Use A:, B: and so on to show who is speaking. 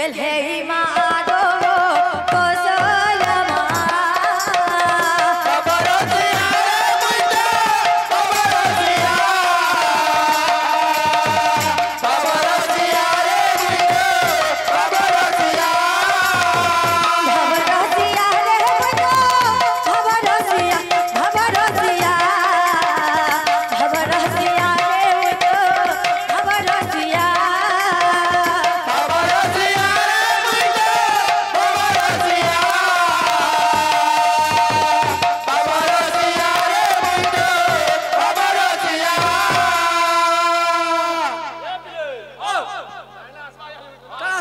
A: चले मारो